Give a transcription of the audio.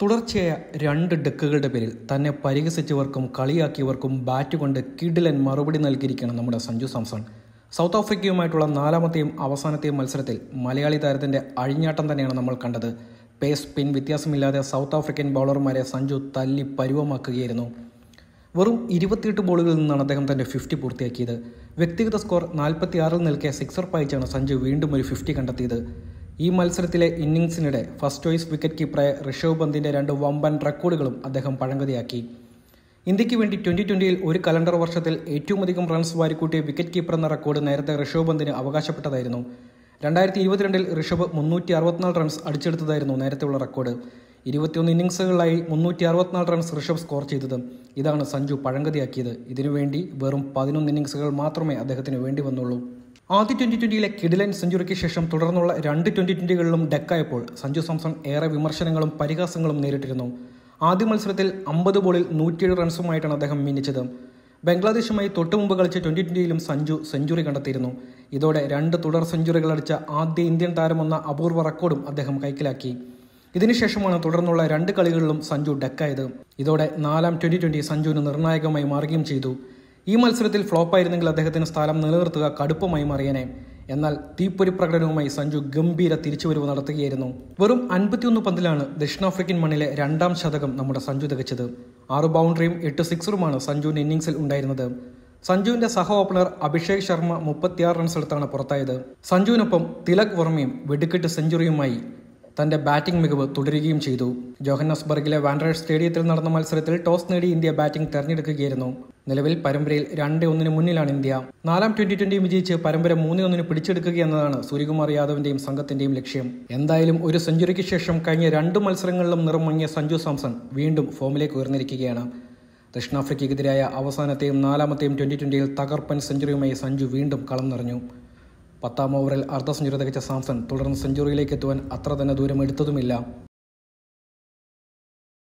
തുടർച്ചയായ രണ്ട് ഡെക്കുകളുടെ പേരിൽ തന്നെ പരിഹസിച്ചവർക്കും കളിയാക്കിയവർക്കും ബാറ്റ് കൊണ്ട് കിഡിലൻ മറുപടി നൽകിയിരിക്കുകയാണ് നമ്മുടെ സഞ്ജു സാംസൺ. സൗത്ത് ആഫ്രിക്കയുമായിട്ടുള്ള നാലാമത്തെയും അവസാനത്തെയും മത്സരത്തിൽ മലയാളി താരത്തിന്റെ അഴിഞ്ഞാട്ടം തന്നെയാണ് നമ്മൾ കണ്ടത്. പേസ് പിൻ വ്യത്യാസമില്ലാതെ സൗത്ത് ആഫ്രിക്കൻ ബൗളർമാരെ സഞ്ജു തല്ലി പരുവമാക്കുകയായിരുന്നു. വെറും ഇരുപത്തിയെട്ട് ബോളുകളിൽ നിന്നാണ് അദ്ദേഹം തന്റെ ഫിഫ്റ്റി പൂർത്തിയാക്കിയത്. വ്യക്തിഗത സ്കോർ നാൽപ്പത്തിയാറിൽ നിൽക്കിയ സിക്സർ പായിച്ചാണ് സഞ്ജു വീണ്ടും ഒരു ഫിഫ്റ്റി കണ്ടെത്തിയത്. ഈ മത്സരത്തിലെ ഇന്നിംഗ്സിനിടെ ഫസ്റ്റ് ചോയ്സ് വിക്കറ്റ് കീപ്പറായ ഋഷഭ് പന്തിന്റെ രണ്ട് വമ്പൻ റെക്കോർഡുകളും അദ്ദേഹം പഴങ്കതിയാക്കി ഇന്ത്യയ്ക്ക് വേണ്ടി ട്വന്റി ട്വന്റിയിൽ ഒരു കലണ്ടർ വർഷത്തിൽ ഏറ്റവും അധികം റൺസ് വാരിക്കൂട്ടിയ വിക്കറ്റ് കീപ്പർ എന്ന റെക്കോർഡ് നേരത്തെ ഋഷഭ് പന്തിന് അവകാശപ്പെട്ടതായിരുന്നു. രണ്ടായിരത്തി ഇരുപത്തിരണ്ടിൽ ഋഷഭ് മുന്നൂറ്റി അറുപത്തിനാല് റൺസ് അടിച്ചെടുത്തതായിരുന്നു നേരത്തെയുള്ള റെക്കോർഡ്. ഇരുപത്തിയൊന്ന് ഇന്നിംഗ്സുകളിലായി മുന്നൂറ്റി അറുപത്തിനാല് റൺസ് ഋഷഭ് സ്കോർ ചെയ്തത്. ഇതാണ് സഞ്ജു പഴങ്കതിയാക്കിയത് ഇതിനുവേണ്ടി വെറും പതിനൊന്ന് ഇന്നിങ്സുകൾ മാത്രമേ അദ്ദേഹത്തിന് വേണ്ടി വന്നുള്ളൂ. ആദ്യ ട്വന്റി ട്വന്റിയിലെ കിഡിലൻ സെഞ്ചുറിക്ക് ശേഷം തുടർന്നുള്ള രണ്ട് ട്വന്റി ട്വന്റികളിലും ഡെക്കായപ്പോൾ സഞ്ജു സാംസൺ ഏറെ വിമർശനങ്ങളും പരിഹാസങ്ങളും നേരിട്ടിരുന്നു. ആദ്യ മത്സരത്തിൽ അമ്പത് ബോളിൽ നൂറ്റിയേഴ് റൺസുമായിട്ടാണ് അദ്ദേഹം മിന്നിച്ചത്. ബംഗ്ലാദേശുമായി തൊട്ടുമുമ്പ് കളിച്ച ട്വന്റി ട്വന്റിയിലും സഞ്ജു സെഞ്ചുറി കണ്ടെത്തിയിരുന്നു. ഇതോടെ രണ്ട് തുടർ സെഞ്ചുറികൾ അടിച്ച ആദ്യ ഇന്ത്യൻ താരമെന്ന അപൂർവ റെക്കോർഡും അദ്ദേഹം കൈക്കലാക്കി. ഇതിനുശേഷമാണ് തുടർന്നുള്ള രണ്ട് കളികളിലും സഞ്ജു ഡെക്കായത്. ഇതോടെ നാലാം ട്വന്റി ട്വന്റി സഞ്ജുവിന് നിർണായകമായി മാറുകയും ചെയ്തു. ഈ മത്സരത്തിൽ ഫ്ലോപ്പായിരുന്നെങ്കിൽ അദ്ദേഹത്തിന് സ്ഥാനം നിലനിർത്തുക കടുപ്പമായി മറിയനെ. എന്നാൽ തീപ്പൊരി പ്രകടനവുമായി സഞ്ജു ഗംഭീര തിരിച്ചുവരവ് നടത്തുകയായിരുന്നു. വെറും അൻപത്തിയൊന്ന് പന്തിലാണ് ദക്ഷിണാഫ്രിക്കൻ മണ്ണിലെ രണ്ടാം ശതകം നമ്മുടെ സഞ്ജു തികച്ചത്. ആറ് ബൗണ്ടറിയും എട്ട് സിക്സറുമാണ് സഞ്ജുവിന്റെ ഇന്നിംഗ്സിൽ ഉണ്ടായിരുന്നത്. സഞ്ജുവിന്റെ സഹ ഓപ്പണർ അഭിഷേക് ശർമ്മ മുപ്പത്തിയാറ് റൺസ് എടുത്താണ് പുറത്തായത്. സഞ്ജുവിനൊപ്പം തിലക് വർമ്മയും വെടിക്കെട്ട് സെഞ്ചുറിയുമായി തന്റെ ബാറ്റിംഗ് മികവ് തുടരുകയും ചെയ്തു. ജോഹന്നസ്ബർഗിലെ വാൻഡ്രേഡ് സ്റ്റേഡിയത്തിൽ നടന്ന മത്സരത്തിൽ ടോസ് നേടി ഇന്ത്യ ബാറ്റിംഗ് തെരഞ്ഞെടുക്കുകയായിരുന്നു. നിലവിൽ പരമ്പരയിൽ രണ്ട് ഒന്നിന് മുന്നിലാണ് ഇന്ത്യ. നാലാം ട്വന്റി ട്വന്റിയും വിജയിച്ച് പരമ്പര മൂന്ന് ഒന്നിന് പിടിച്ചെടുക്കുക എന്നതാണ് സൂര്യകുമാർ യാദവിന്റെയും സംഘത്തിന്റെയും ലക്ഷ്യം. എന്തായാലും ഒരു സെഞ്ചുറിക്ക് ശേഷം കഴിഞ്ഞ രണ്ട് മത്സരങ്ങളിലും നിറമങ്ങിയ സഞ്ജു സാംസൺ വീണ്ടും ഫോമിലേക്ക് ഉയർന്നിരിക്കുകയാണ്. ദക്ഷിണാഫ്രിക്കയ്ക്കെതിരായ അവസാനത്തെയും നാലാമത്തെയും ട്വന്റി ട്വന്റിയിൽ തകർപ്പൻ സെഞ്ചുറിയുമായി സഞ്ജു വീണ്ടും കളം നിറഞ്ഞു. പത്താം ഓവറിൽ അർദ്ധ സെഞ്ചുറി തികച്ച സാംസൺ തുടർന്ന് സെഞ്ചുറിയിലേക്ക് എത്തുവാൻ അത്ര തന്നെ ദൂരം എടുത്തതുമില്ല.